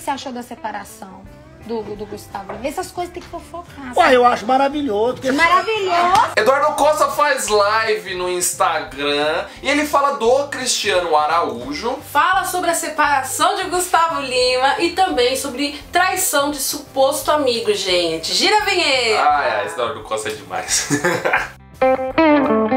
que você achou da separação do, do Gustavo Lima? Essas coisas tem que fofocar. Ué, eu acho maravilhoso. porque- Maravilhoso! Eduardo Costa faz live no Instagram e ele fala do Cristiano Araújo. Fala sobre a separação de Gustavo Lima e também sobre traição de suposto amigo, gente. Gira a vinheta! Ai, ai, esse Eduardo Costa é demais.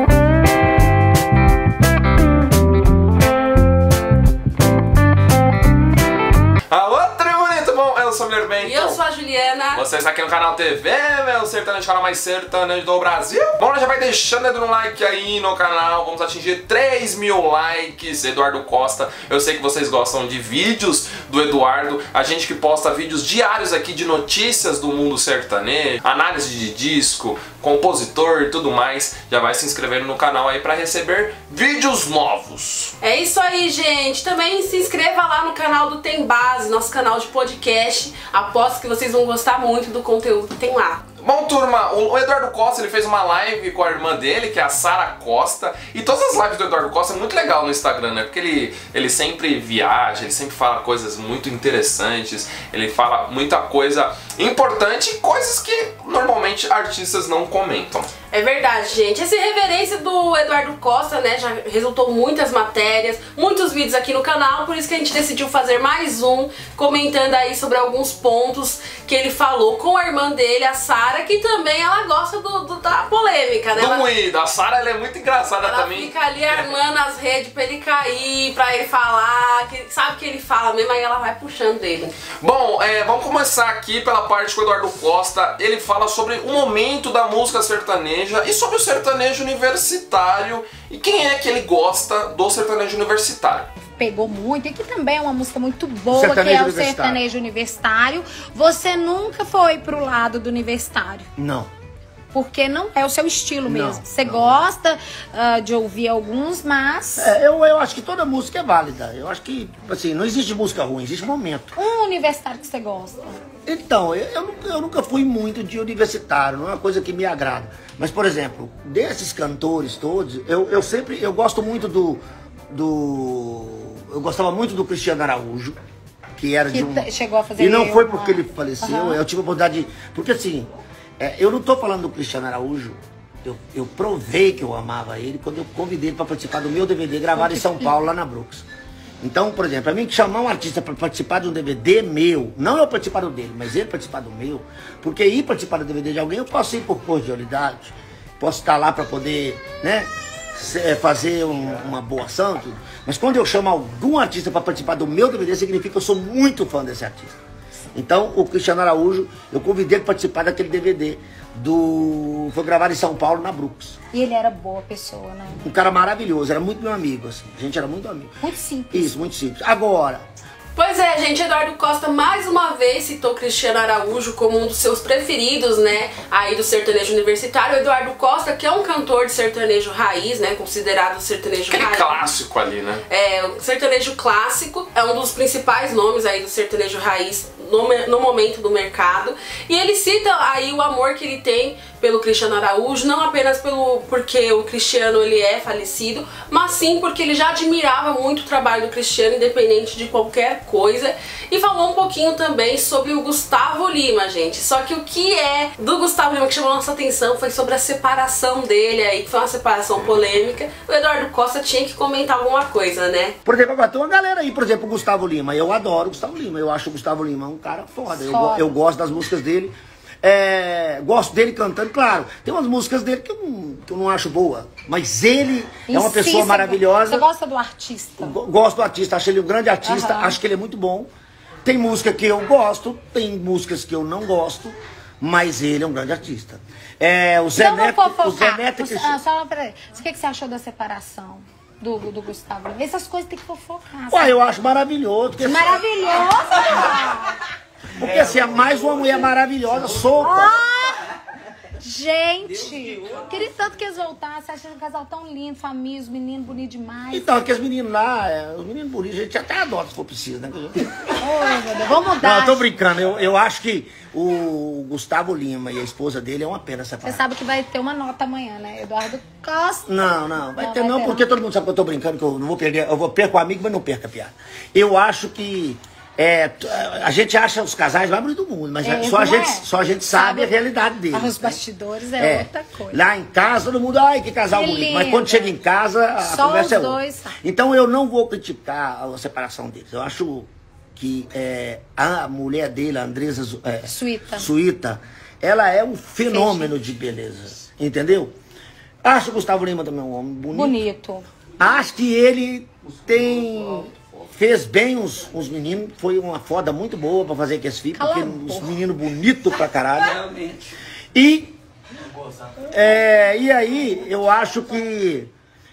Juliana. Você está aqui no canal TV, meu sertanejo, canal mais sertanejo do Brasil. Bom, já vai deixando o dedo no like aí no canal, vamos atingir 3 mil likes. Eduardo Costa, eu sei que vocês gostam de vídeos do Eduardo, a gente que posta vídeos diários aqui de notícias do mundo sertanejo, análise de disco, compositor e tudo mais. Já vai se inscrevendo no canal aí para receber vídeos novos. É isso aí, gente. Também se inscreva lá no canal do Tem Base, nosso canal de podcast. Aposto que vocês vão gostar muito do conteúdo que tem lá. Bom, turma, o Eduardo Costa ele fez uma live com a irmã dele, que é a Sara Costa. E todas as lives do Eduardo Costa é muito legal no Instagram, né? Porque ele, ele sempre viaja, ele sempre fala coisas muito interessantes, ele fala muita coisa importante e coisas que normalmente artistas não comentam. É verdade, gente. Essa reverência do Eduardo Costa, né, já resultou muitas matérias, muitos vídeos aqui no canal, por isso que a gente decidiu fazer mais um, comentando aí sobre alguns pontos que ele falou com a irmã dele, a Sara, que também ela gosta do, do- da polêmica, né? Do Ela, a Sara ela é muito engraçada ela também. fica ali armando as redes pra ele cair, pra ele falar, que sabe que ele fala mesmo, aí ela vai puxando dele. Bom, é, vamos começar aqui pela parte com o Eduardo Costa. Ele fala sobre o momento da música sertaneja e sobre o sertanejo universitário e quem é que ele gosta do sertanejo universitário. Pegou muito, e que também é uma música muito boa, Sertanejo que é o sertanejo universitário. Você nunca foi pro lado do universitário. Não. Porque não é o seu estilo Não, mesmo. Você não. gosta ah, de ouvir alguns, mas É, eu, eu acho que toda música é válida. Eu acho que, assim, não existe música ruim, existe momento. um universitário que você gosta. Então, eu, eu, nunca- eu nunca fui muito de universitário, não é uma coisa que me agrada. Mas, por exemplo, desses cantores todos, eu, eu sempre, eu gosto muito do, do... Eu gostava muito do Cristiano Araújo, que era Que de um... chegou a fazer E não foi uma- porque ele faleceu, Aham. eu tive a oportunidade de... Porque assim, é, eu não tô falando do Cristiano Araújo, eu, eu provei que eu amava ele quando eu convidei ele para participar do meu DVD gravado em São Paulo, lá na Brooks. Então, por exemplo, a mim chamar um artista para participar de um DVD meu, não eu participar do dele, mas ele participar do meu, porque ir participar do DVD de alguém, eu posso ir por cordialidade, posso estar lá para poder, né, é, fazer um- uma boa ação, tudo. mas quando eu chamo algum artista para participar do meu DVD, significa que eu sou muito fã desse artista. Então, o Cristiano Araújo, eu convidei ele para participar daquele DVD do. Foi gravado em São Paulo, na Brooks. E ele era boa pessoa, né? Um cara maravilhoso, era muito meu amigo, assim. A gente era muito amigo. Muito simples. Isso, muito simples. Agora, Pois é, gente, Eduardo Costa mais uma vez citou Cristiano Araújo como um dos seus preferidos, né, aí do sertanejo universitário. O Eduardo Costa, que é um cantor de sertanejo raiz, né, considerado sertanejo Aquele raiz. clássico ali, né? É, o sertanejo clássico é um dos principais nomes aí do sertanejo raiz no, no momento do mercado. E ele cita aí o amor que ele tem pelo Cristiano Araújo, não apenas pelo porque o Cristiano ele é falecido, mas sim porque ele já admirava muito o trabalho do Cristiano, independente de qualquer coisa. E falou um pouquinho também sobre o Gustavo Lima, gente. Só que o que é do Gustavo Lima que chamou nossa atenção foi sobre a separação dele aí, que foi uma separação polêmica. O Eduardo Costa tinha que comentar alguma coisa, né? por exemplo, agora tem uma galera aí, por exemplo, o Gustavo Lima. Eu adoro o Gustavo Lima. Eu acho o Gustavo Lima um cara foda. Eu, Foda. eu gosto das músicas dele. É, gosto dele cantando, claro. Tem umas músicas dele que eu não, que eu não acho boa. Mas ele é uma si, pessoa maravilhosa. Você gosta do artista? Go- Gosto do artista, acho ele um grande artista, Aham. acho que ele é muito bom. Tem música que eu gosto, tem músicas que eu não gosto, mas ele é um grande artista. É, o Zé Neto, o. Zé Neto que... Ah, só, peraí. O que, que você achou da separação do, do Gustavo? Essas coisas tem que fofocar. Ué, eu acho maravilhoso, porque, Maravilhosa! porque assim, é mais uma mulher maravilhosa, solta. Ah, gente, queria tanto que eles voltassem. Achei um casal tão lindo, família, os meninos bonitos demais. Então, aqueles meninos lá, é, os meninos bonitos, a gente até adota se for preciso, né? Oi, meu Deus, vamos Não, mudar. eu tô brincando, eu, eu acho que o Gustavo Lima e a esposa dele é uma pena Você separar. sabe que vai ter uma nota amanhã, né? Eduardo Costa. Não, não, vai Não, ter vai não, ter porque não. todo mundo sabe que eu tô brincando, que eu não vou perder, eu vou perco o amigo, mas não perco a piada. Eu acho que É, a gente acha os casais mais bonitos do mundo, mas é, só, a gente, é. só a gente sabe, sabe, a realidade deles. Os né? bastidores é, é, outra coisa. Lá em casa, todo mundo, ai, que casal que bonito. Lindo. Mas quando chega em casa, a só conversa é outra. Então eu não vou criticar a separação deles. Eu acho que é, a mulher dele, a Andresa é, Suíta. Suíta, ela é um fenômeno de beleza. Entendeu? Acho o Gustavo Lima também um homem bonito. Bonito. Acho que ele tem fez bem os, os meninos, foi uma foda muito boa pra fazer aqueles filhos, porque os meninos bonitos pra caralho. Realmente. E, é, e aí, eu acho que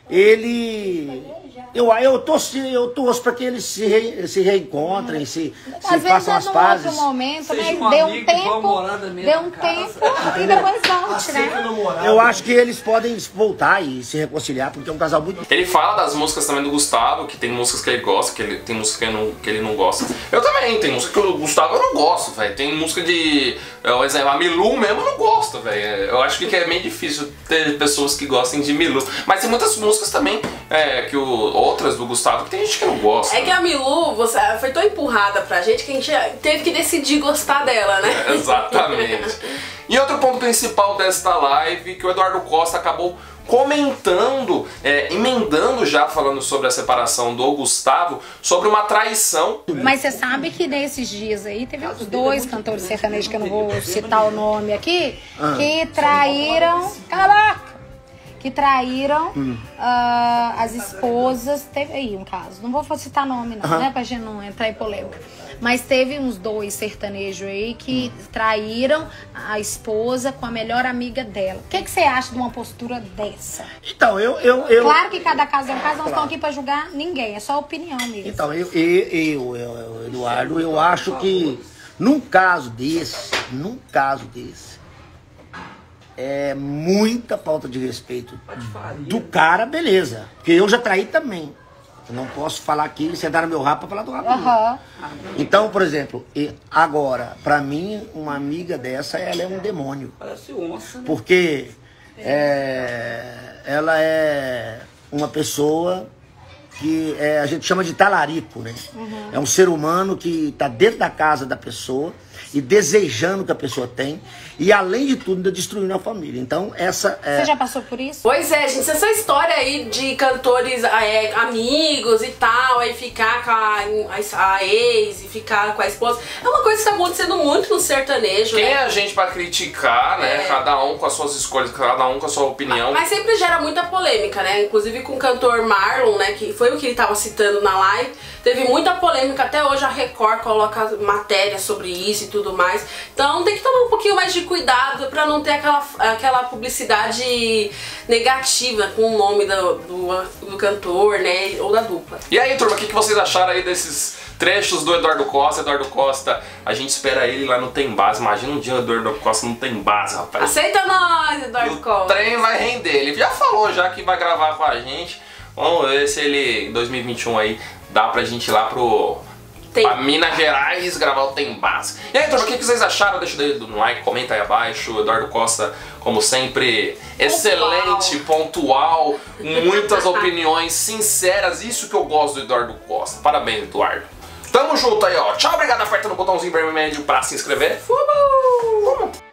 ele eu, eu, torço, eu torço para que eles se, re, se reencontrem, se, se façam as pazes. Às vezes é momento, mas um deu um tempo, deu um tempo e depois volte, né? Eu acho que eles podem voltar e se reconciliar, porque é um casal muito... Ele fala das músicas também do Gustavo, que tem músicas que ele gosta, que ele, tem música que ele, não, que ele não gosta. Eu também, tem música que o Gustavo eu não gosto, velho. Tem música de... Por exemplo, a Milu mesmo eu não gosto, velho. Eu acho que é meio difícil ter pessoas que gostem de Milu. Mas tem muitas músicas também é, que o outras do Gustavo que tem gente que não gosta. É que a Milu você, foi tão empurrada pra gente que a gente teve que decidir gostar dela, né? É, exatamente. e outro ponto principal desta live que o Eduardo Costa acabou comentando, é, emendando já falando sobre a separação do Gustavo, sobre uma traição. Mas você sabe que nesses dias aí teve os dois cantores sertanejos, que eu não vou citar o nome aqui, ah. que traíram. Caraca! Que traíram hum. uh, as esposas. Teve aí um caso. Não vou citar nome, não, né? Pra gente não entrar em polêmica. Mas teve uns dois sertanejos aí que hum. traíram a esposa com a melhor amiga dela. O que, que você acha de uma postura dessa? Então, eu. eu, eu... Claro que cada caso é um caso, não claro. estão aqui pra julgar ninguém, é só opinião mesmo. Então, eu, eu, eu, eu Eduardo, eu acho que num caso desse, num caso desse, é muita falta de respeito do cara, beleza. Porque eu já traí também. Eu não posso falar aqui, sentar no meu rabo pra falar do rabo. Uhum. Então, por exemplo, agora, pra mim, uma amiga dessa, ela é um demônio. Parece onça. Né? Porque é, ela é uma pessoa que é, a gente chama de talarico, né? Uhum. É um ser humano que está dentro da casa da pessoa e desejando que a pessoa tem e além de tudo ainda destruindo a família. Então essa é... Você já passou por isso? Pois é, gente, essa história aí de cantores é, amigos e tal, aí ficar com a, a, ex e ficar com a esposa, é uma coisa que está acontecendo muito no sertanejo. Quem né? é a gente para criticar, né? É. Cada um com as suas escolhas, cada um com a sua opinião. Mas, mas sempre gera muita polêmica, né? Inclusive com o cantor Marlon, né? Que foi o que ele estava citando na live. Teve muita polêmica, até hoje a Record coloca matéria sobre isso e tudo mais. Então tem que tomar um pouquinho mais de cuidado para não ter aquela, aquela publicidade negativa com o nome do, do, do cantor, né? Ou da dupla. E aí, turma, o que, que vocês acharam aí desses trechos do Eduardo Costa. Eduardo Costa, a gente espera ele lá no Tem Base. Imagina um dia o Eduardo Costa não tem base, rapaz. Aceita nós, Eduardo o Costa. O trem vai render. Ele já falou já que vai gravar com a gente. Vamos ver se ele, em 2021 aí, dá pra gente ir lá pro... Tem. Pra Minas Gerais gravar o Tem Base. E aí, turma, o que vocês acharam? Deixa o dedo no like, comenta aí abaixo. Eduardo Costa, como sempre, excelente, pontual, muitas opiniões sinceras. Isso que eu gosto do Eduardo Costa. Parabéns, Eduardo. Tamo junto aí, ó. Tchau, obrigado. Aperta no botãozinho vermelho pra se inscrever. Fumou! Fumou!